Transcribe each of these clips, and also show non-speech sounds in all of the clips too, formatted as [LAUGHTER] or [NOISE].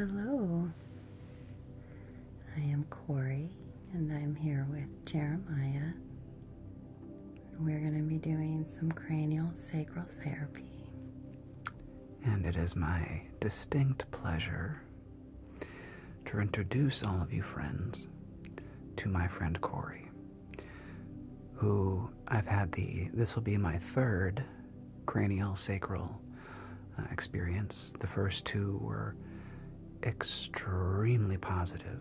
Hello. I am Cori, and I'm here with Jeremiah. We're going to be doing some cranial sacral therapy. And it is my distinct pleasure to introduce all of you friends to my friend Cori, who I've had the, this will be my third cranial sacral uh, experience. The first two were extremely positive,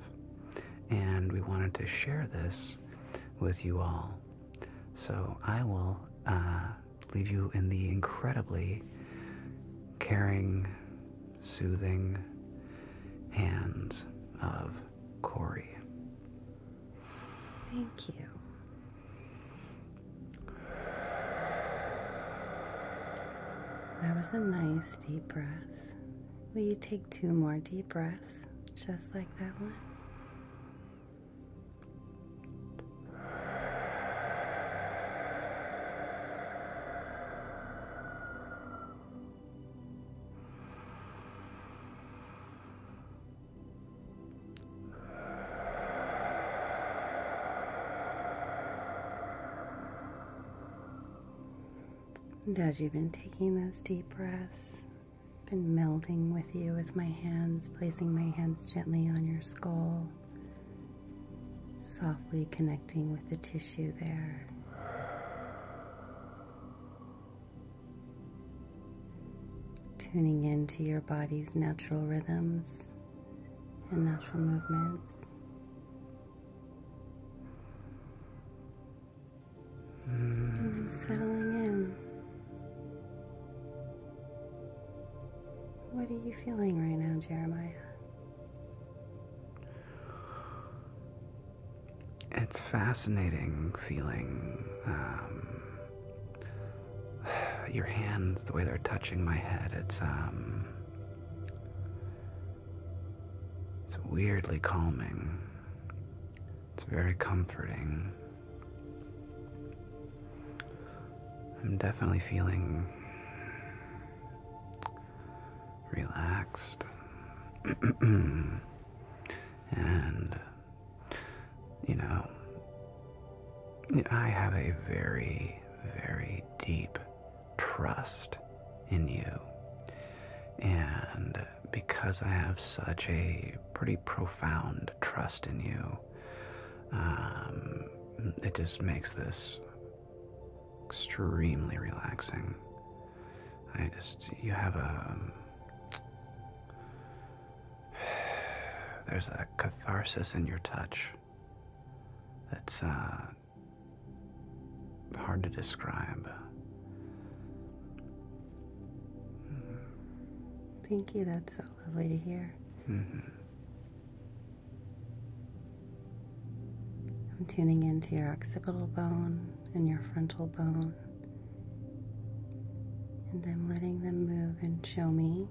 and we wanted to share this with you all. So I will uh, leave you in the incredibly caring, soothing hands of Cori. Thank you. That was a nice deep breath. Will you take two more deep breaths, just like that one? And as you've been taking those deep breaths, been melding with you with my hands, placing my hands gently on your skull, softly connecting with the tissue there. Tuning into your body's natural rhythms and natural movements. Feeling right now, Jeremiah? It's fascinating feeling um, [SIGHS] your hands, the way they're touching my head. It's um, it's weirdly calming. It's very comforting. I'm definitely feeling relaxed. [CLEARS THROAT] and, you know, I have a very, very deep trust in you. And because I have such a pretty profound trust in you, um, it just makes this extremely relaxing. I just, you have a, there's a catharsis in your touch that's uh, hard to describe. Thank you, that's so lovely to hear. hmm I'm tuning into your occipital bone and your frontal bone. And I'm letting them move and show me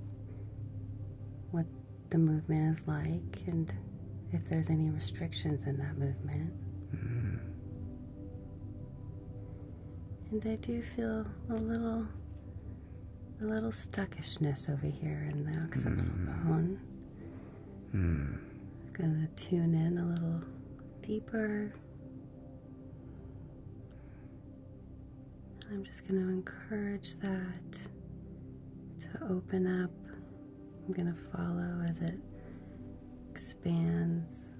what the movement is like and if there's any restrictions in that movement. mm And I do feel a little a little stuckishness over here in the occipital Mm. bone. Mm. Gonna tune in a little deeper. I'm just going to encourage that to open up. I'm going to follow as it expands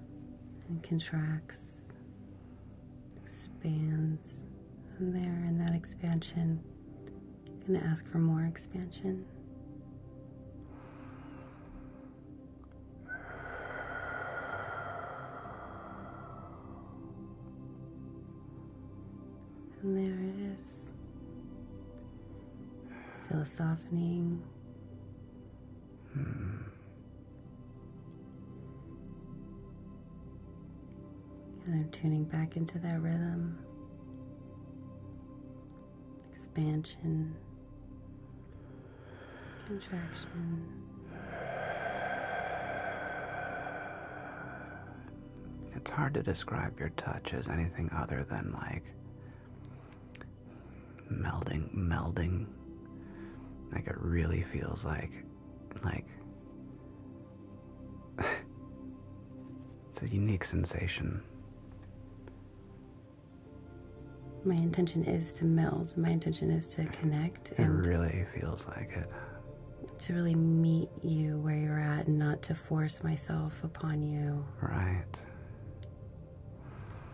and contracts, expands. And there, in that expansion, I'm going to ask for more expansion. And there it is. Feel Tuning back into that rhythm. Expansion, contraction. It's hard to describe your touch as anything other than like melding, melding. Like it really feels like, like [LAUGHS] it's a unique sensation. My intention is to meld. My intention is to connect It and really feels like it. to really meet you where you're at and not to force myself upon you. Right.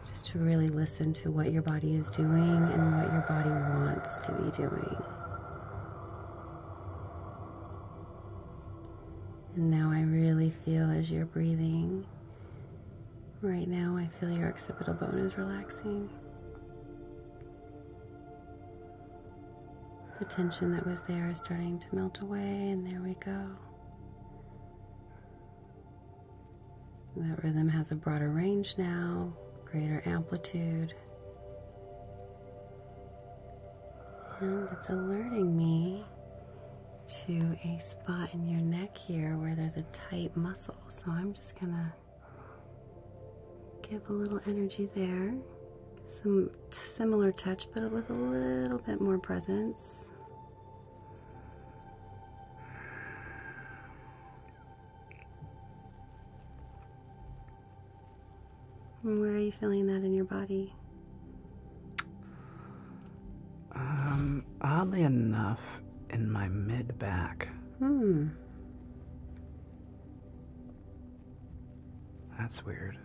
Just to really listen to what your body is doing and what your body wants to be doing. And now I really feel as you're breathing. Right now, I feel your occipital bone is relaxing. The tension that was there is starting to melt away, and there we go. That rhythm has a broader range now, greater amplitude. And it's alerting me to a spot in your neck here where there's a tight muscle. So I'm just gonna give a little energy there. Some similar touch, but with a little bit more presence. And Where are you feeling that in your body? Um, oddly enough, in my mid back. Hmm. That's weird.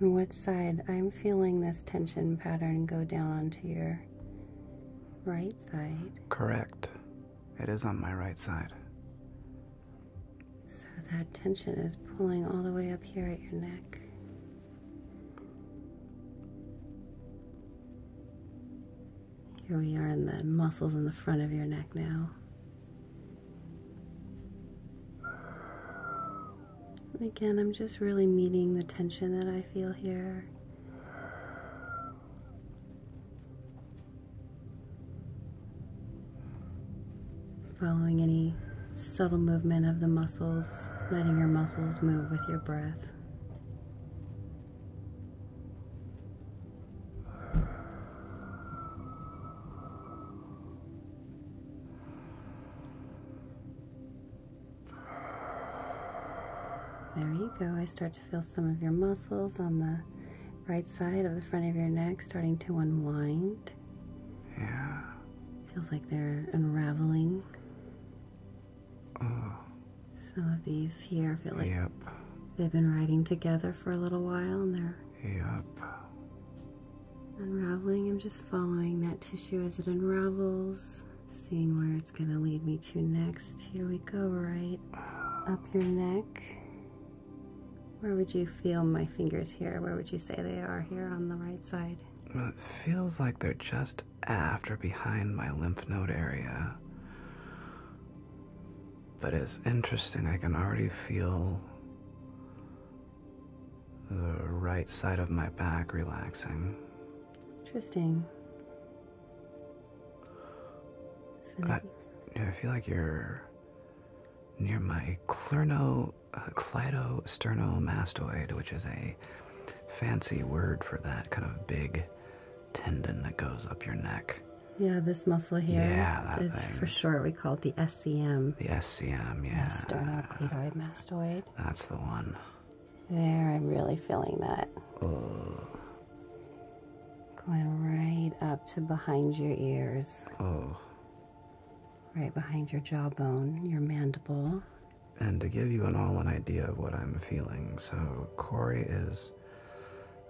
On what side? I'm feeling this tension pattern go down onto your right side. Correct. It is on my right side. So that tension is pulling all the way up here at your neck. Here we are in the muscles in the front of your neck now. Again, I'm just really meeting the tension that I feel here. Following any subtle movement of the muscles, letting your muscles move with your breath. Go. I start to feel some of your muscles on the right side of the front of your neck starting to unwind. Yeah. Feels like they're unraveling. Oh, Some of these here feel like yep. they've been riding together for a little while and they're Yep. unraveling. I'm just following that tissue as it unravels, seeing where it's going to lead me to next. Here we go, right up your neck. Where would you feel my fingers here? Where would you say they are here on the right side? Well, It feels like they're just aft or behind my lymph node area. But it's interesting, I can already feel the right side of my back relaxing. Interesting. I, I feel like you're near my uh, clitosternomastoid, which is a fancy word for that kind of big tendon that goes up your neck. yeah, this muscle here Yeah, that is thing. for short. We call it the SCM, The SCM, yeah. sternocleidomastoid. That's the one. There, I'm really feeling that. Oh, Going right up to behind your ears, oh. right behind your jawbone, your mandible. And to give you an all an idea of what I'm feeling, so Cori is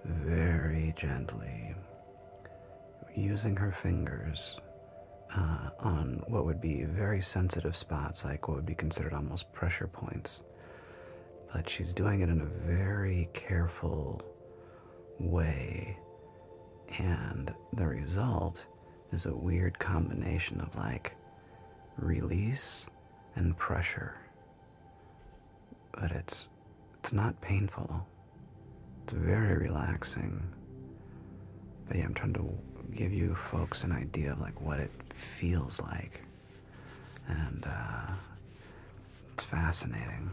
very gently using her fingers uh, on what would be very sensitive spots, like what would be considered almost pressure points. But she's doing it in a very careful way. And the result is a weird combination of like release and pressure but it's it's not painful. It's very relaxing. But yeah, I'm trying to give you folks an idea of like what it feels like, and uh, it's fascinating.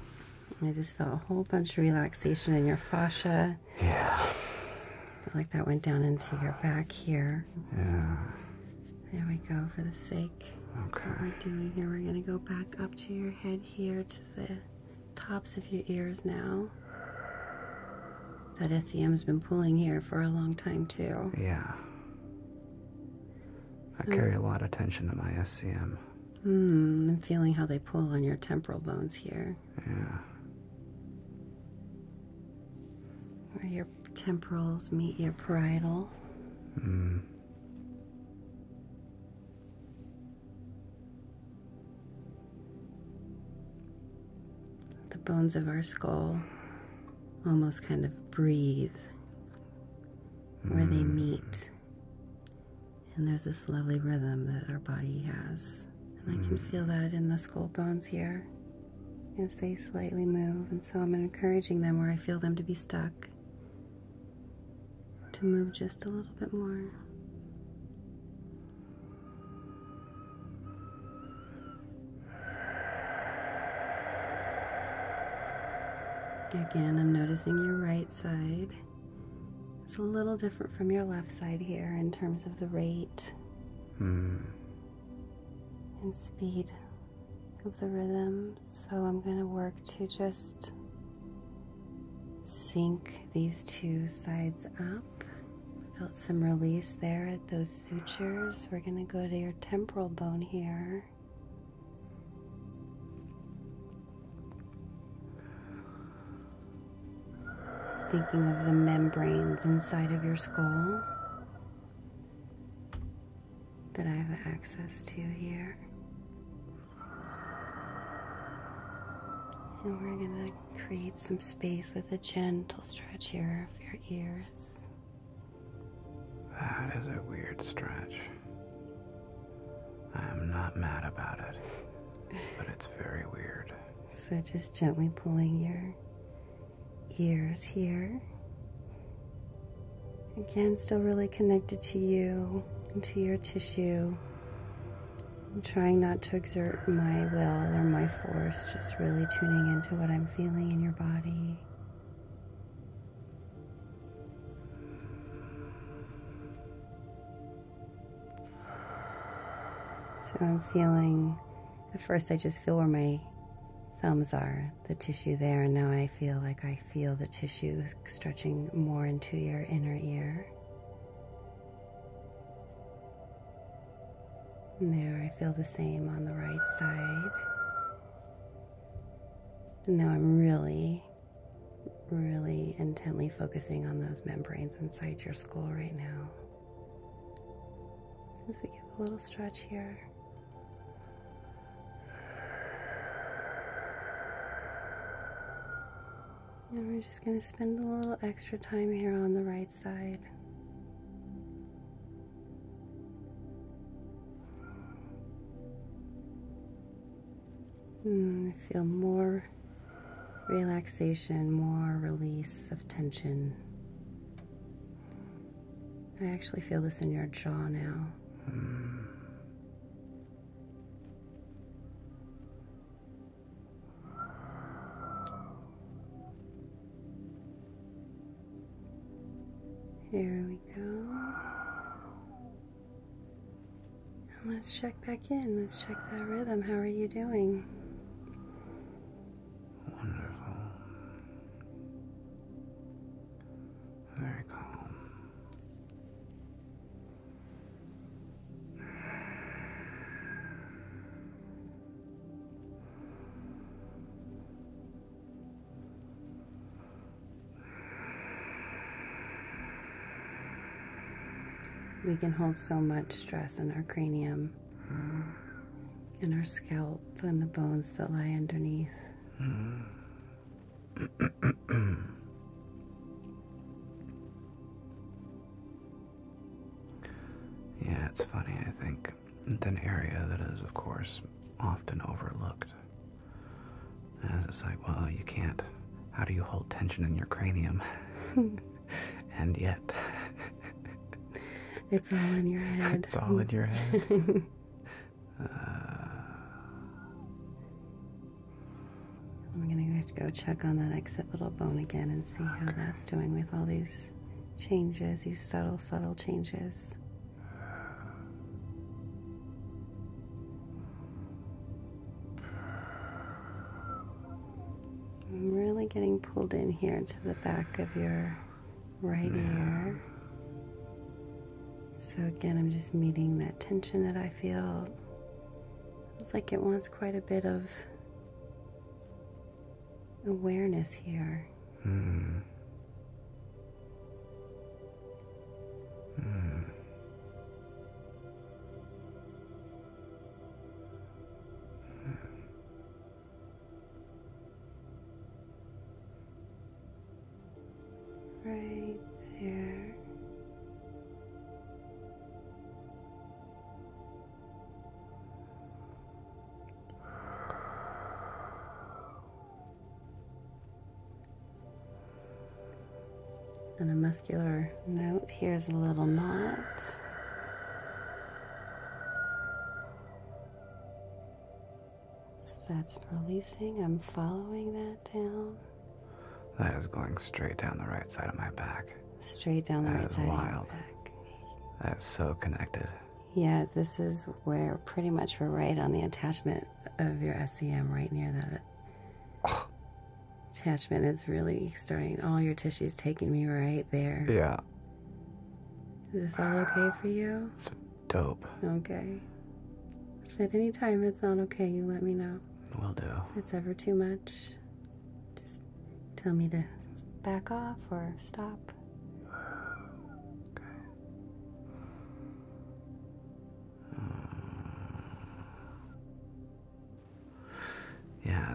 I just felt a whole bunch of relaxation in your fascia. Yeah, feel like that went down into your back here. yeah. There we go. For the sake Okay. what we're doing here, we're gonna go back up to your head here to the tops of your ears now. that SCM's been pulling here for a long time too. Yeah. I carry a lot of tension in my SCM. Hmm, I'm feeling how they pull on your temporal bones here, Yeah. where your temporals meet your parietal. Mm. Bones of our skull almost kind of breathe where they hmm. meet. And there's this lovely rhythm that our body has. And I can hmm. feel that in the skull bones here as they slightly move. And so I'm encouraging them where I feel them to be stuck to move just a little bit more. Again, I'm noticing your right side. It's a little different from your left side here in terms of the rate Mm. and speed of the rhythm. So I'm going to work to just sync these two sides up. Felt some release there at those sutures. We're going to go to your temporal bone here. Thinking of the membranes inside of your skull that I have access to here. And we're going to create some space with a gentle stretch here of your ears. That is a weird stretch. I am not mad about it, but it's very weird. So just gently pulling your ears here. Again, still really connected to you and to your tissue. I'm trying not to exert my will or my force, just really tuning into what I'm feeling in your body. So I'm feeling, at first, I just feel where my thumbs are, the tissue there, and now I feel like I feel the tissue stretching more into your inner ear. And there, I feel the same on the right side. And now I'm really, really intently focusing on those membranes inside your skull right now. As we give a little stretch here. And we're just going to spend a little extra time here on the right side. Mm, I feel more relaxation, more release of tension. I actually feel this in your jaw now. Here we go. And let's check back in. Let's check that rhythm. How are you doing? We can hold so much stress in our cranium, in our scalp, and the bones that lie underneath. [CLEARS THROAT] Yeah, it's funny. I think it's an area that is, of course, often overlooked. And it's like, well, you can't. How do you hold tension in your cranium? [LAUGHS] [LAUGHS] and yet, It's all in your [LAUGHS] head. it's all in your head. [LAUGHS] Uh. I'm gonna go check on that occipital bone again and see how that's doing with all these changes, these subtle, subtle changes. I'm really really getting pulled in here to the back of your right ear. So again, I'm just meeting that tension that I feel. It's like it wants quite a bit of awareness here. Hmm. On a muscular note, here's a little knot. So that's releasing. I'm following that down. That is going straight down the right side of my back. Straight down the That right side of your wild. back. That is so connected. Yeah, this is where pretty much we're right on the attachment of your SCM, right near that attachment. It's really starting, all your tissues taking me right there. Yeah. Is this all okay for you? It's dope. Okay. If at any time it's not okay, you let me know. Will do. If it's ever too much, just tell me to back off or stop.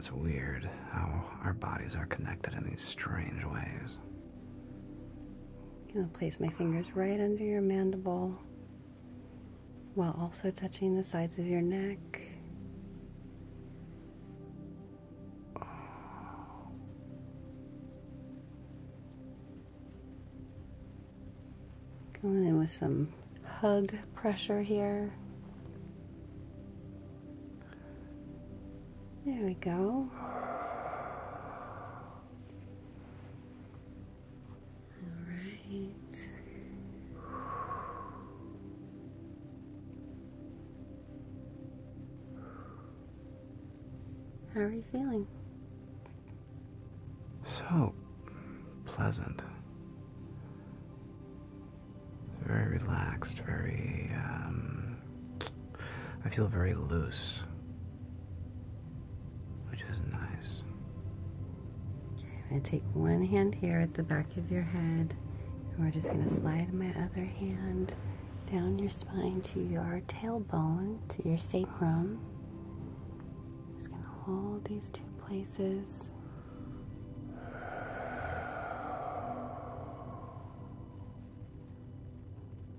It's weird how our bodies are connected in these strange ways. I'm gonna place my fingers right under your mandible while also touching the sides of your neck. Going in with some hug pressure here. There we go. All right. How are you feeling? So pleasant. Very relaxed, very, um, I feel very loose, going to take one hand here at the back of your head, and we're just going to slide my other hand down your spine to your tailbone, to your sacrum. Just going to hold these two places.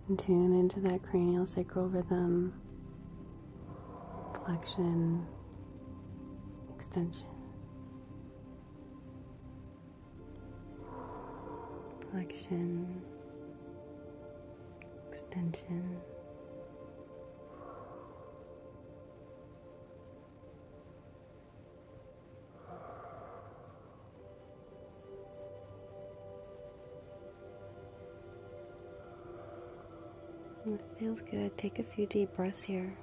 And tune into that cranial sacral rhythm, flexion, extension. Flexion, extension. It feels good. Take a few deep breaths here.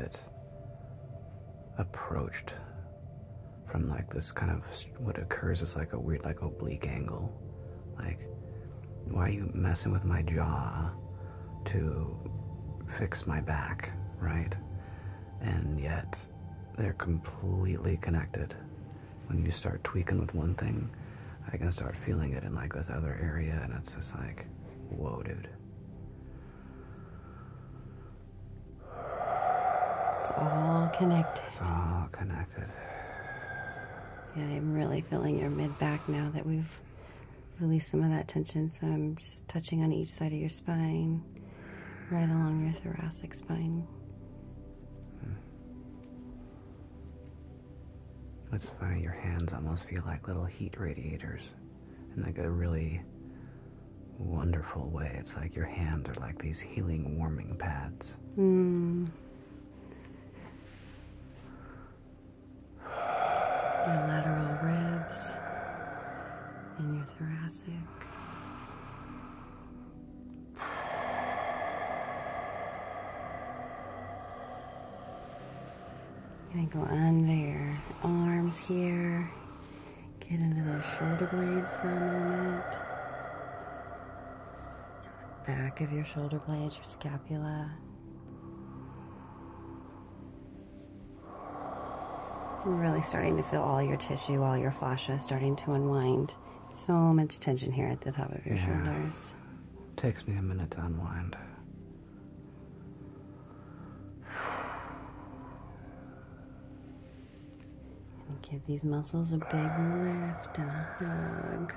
It approached from like this kind of what occurs is like a weird like oblique angle. Like why are you messing with my jaw to fix my back right? And yet they're completely connected. When you start tweaking with one thing i can start feeling it in like this other area and it's just like whoa dude It's all connected. it's all connected Yeah, I'm really feeling your mid back now that we've released some of that tension. So I'm just touching on each side of your spine, right along your thoracic spine. It's funny, your hands almost feel like little heat radiators in like a really wonderful way. It's like your hands are like these healing, warming pads. Mm. Your lateral ribs and your thoracic. Gonna go under your arms here. Get into those shoulder blades for a moment. And the back of your shoulder blades, your scapula. You're really starting to feel all your tissue, all your fascia starting to unwind. So much tension here at the top of your Yeah. shoulders. Takes me a minute to unwind. And give these muscles a big lift and a hug.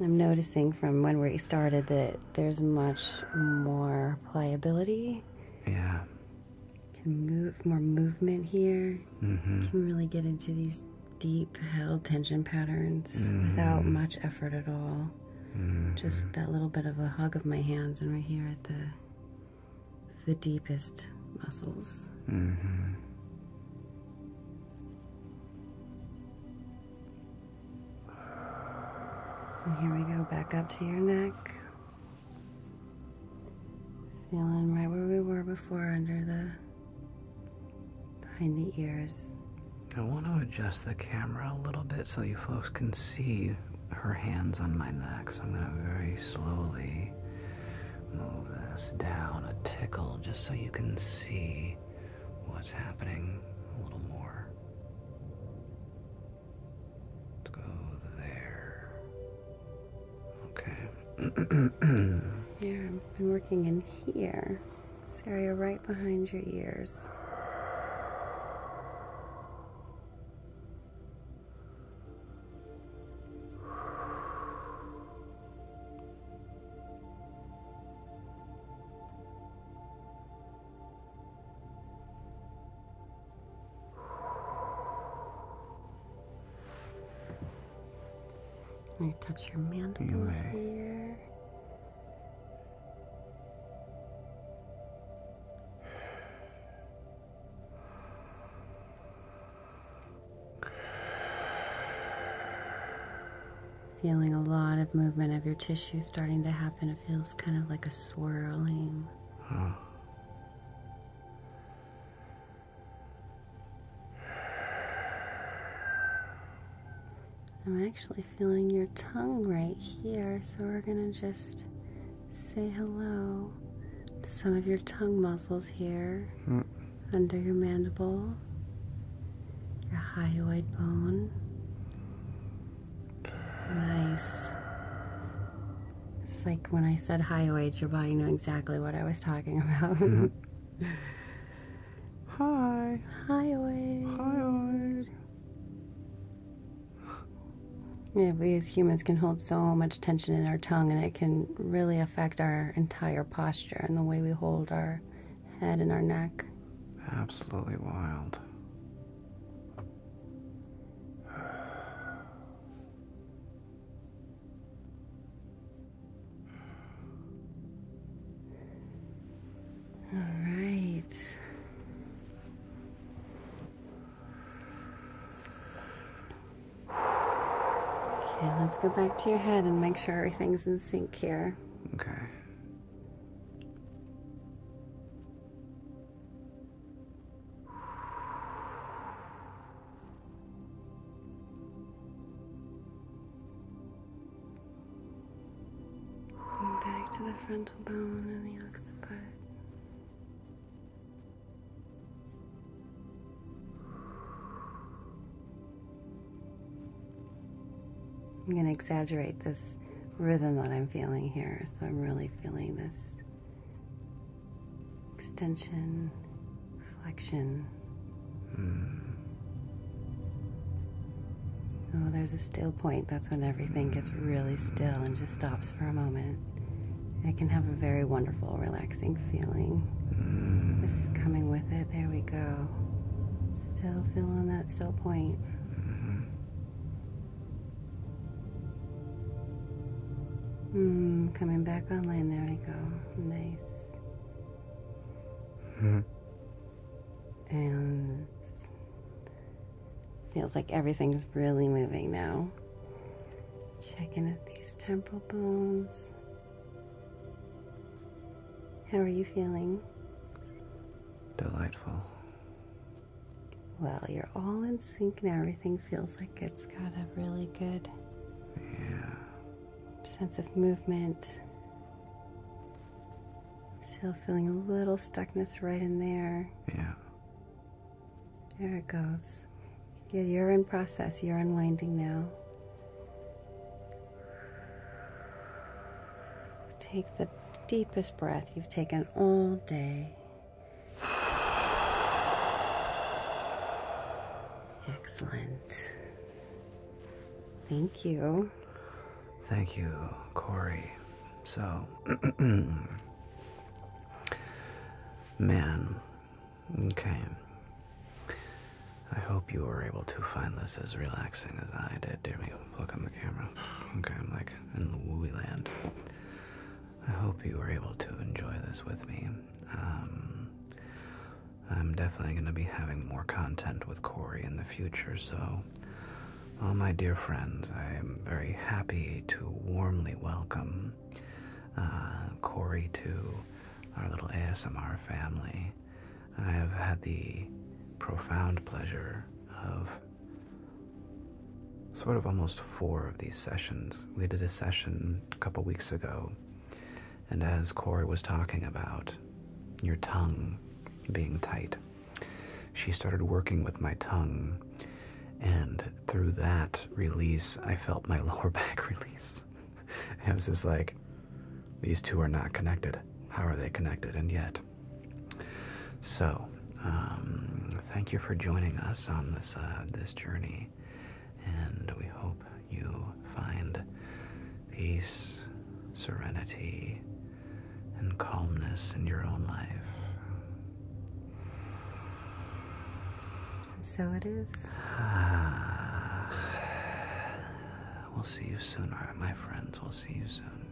I'm noticing from when we started that there's much more pliability. Yeah. Can move more movement here. Mm-hmm. Can really get into these deep held tension patterns without much effort at all. Mm-hmm. Just that little bit of a hug of my hands, and we're here at the the deepest muscles. Mm-hmm. And here we go, back up to your neck. Feeling right where we were before, under the behind the ears. I want to adjust the camera a little bit so you folks can see her hands on my neck. So I'm going to very slowly move this down a tickle just so you can see what's happening a little more. Let's go there. Okay. [CLEARS THROAT] Here, I've been working in here. This area right behind your ears. Lot of movement of your tissue starting to happen. It feels kind of like a swirling. Oh. I'm actually feeling your tongue right here, so we're gonna just say hello to some of your tongue muscles here Mm. under your mandible, your hyoid bone. Nice. It's like when I said hyoid, your body knew exactly what I was talking [LAUGHS] about. Mm-hmm. Hi. hyoid. Hi. Yeah, we as humans can hold so much tension in our tongue, and it can really affect our entire posture and the way we hold our head and our neck. Absolutely wild. Let's go back to your head and make sure everything's in sync here. Exaggerate this rhythm that I'm feeling here. So I'm really feeling this extension, flexion. Hmm. Oh, there's a still point. That's when everything gets really still and just stops for a moment. It can have a very wonderful, relaxing feeling. Hmm. This coming with it. There we go. Still feeling that still point. Hmm, coming back online. There we go. Nice. Hmm. And feels like everything's really moving now. Checking at these temporal bones. How are you feeling? Delightful. Well, you're all in sync now. Everything feels like it's got a really good. Sense of movement. Still feeling a little stuckness right in there. Yeah. There it goes. Yeah, you're in process. You're unwinding now. Take the deepest breath you've taken all day. Excellent. Thank you. Thank you, Cori. So, [CLEARS THROAT] man, okay. I hope you were able to find this as relaxing as I did. Dear me, look on the camera. Okay, I'm like in the wooey land. I hope you were able to enjoy this with me. Um, I'm definitely going to be having more content with Cori in the future, so well, my dear friends, I am very happy to warmly welcome uh, Cori to our little ASMR family. I have had the profound pleasure of sort of almost four of these sessions. We did a session a couple weeks ago, and as Cori was talking about your tongue being tight, she started working with my tongue and through that release, I felt my [LAUGHS] lower back [LAUGHS] release. And I was just like, these two are not connected. How are they connected? And yet. So, um, thank you for joining us on this uh, this journey, and we hope you find peace, serenity, and calmness in your own life. So it is. Ah. We'll see you soon, my friends. We'll see you soon.